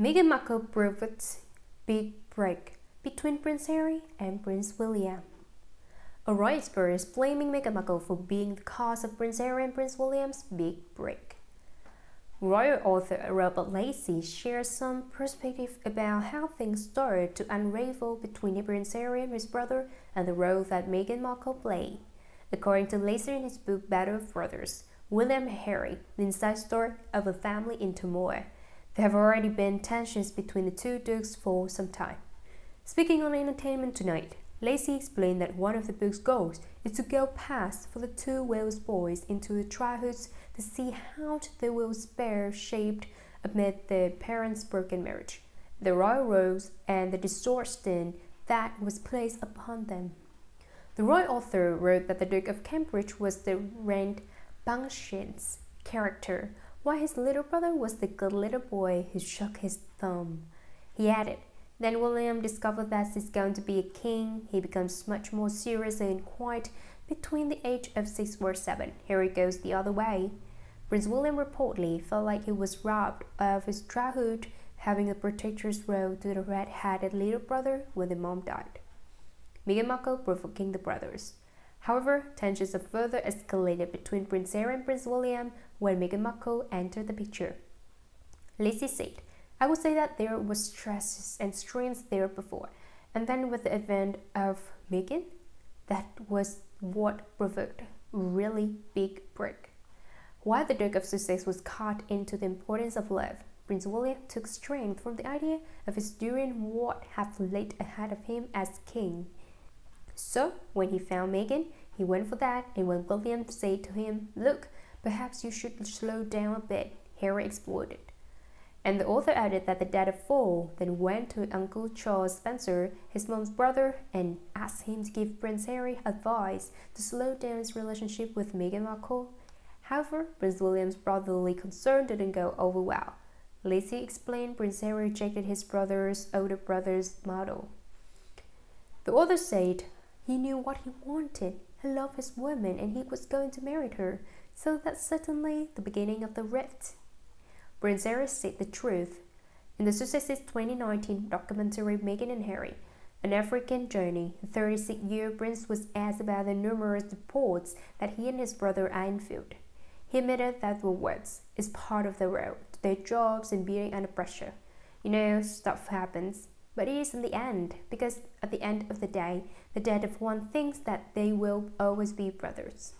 Meghan Markle profits big break between Prince Harry and Prince William. A royal expert is blaming Meghan Markle for being the cause of Prince Harry and Prince William's big break. Royal author Robert Lacey shares some perspective about how things started to unravel between Prince Harry and his brother and the role that Meghan Markle played. According to Lacey in his book Battle of Brothers, William Harry, the inside story of a family in turmoil. There have already been tensions between the two dukes for some time. Speaking on Entertainment Tonight, Lacey explained that one of the book's goals is to go past for the two Wales boys into the childhoods to see how they will spare shaped amid their parents' broken marriage, the royal robes, and the distortion that was placed upon them. The royal author wrote that the Duke of Cambridge was the Rand Bunshin's character, while his little brother was the good little boy who shook his thumb. He added, Then William discovered that he's going to be a king. He becomes much more serious and quiet between the age of six or seven. Harry goes the other way. Prince William reportedly felt like he was robbed of his childhood, having a protector's role to the red-headed little brother when the mom died. Meghan Markle provoking the brothers. However, tensions further escalated between Prince Harry and Prince William when Meghan Markle entered the picture. Lacey said, I would say that there was stresses and strains there before, and then with the advent of Meghan, that was what provoked really big break. While the Duke of Sussex was caught into the importance of love, Prince William took strength from the idea of his doing what had laid ahead of him as king. So, when he found Meghan, he went for that, and when William said to him, Look, perhaps you should slow down a bit, Harry exploded. And the author added that the dad of four then went to Uncle Charles Spencer, his mom's brother, and asked him to give Prince Harry advice to slow down his relationship with Meghan Markle However, Prince William's brotherly concern didn't go over well. Lacey explained Prince Harry rejected his brother's older brother's model. The author said he knew what he wanted. He loved his woman and he was going to marry her, so that's certainly the beginning of the rift. Prince said the truth. In the Sussexes 2019 documentary Meghan and Harry, an African journey, the 36 year prince was asked about the numerous reports that he and his brother are infield. He admitted that the words is part of the road, their jobs and being under pressure. You know, stuff happens, but it is in the end, because at the end of the day, the dead of one thinks that they will always be brothers.